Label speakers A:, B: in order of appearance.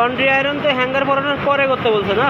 A: Laundry iron তো hanger পরানোর পরে করতে বলছে না?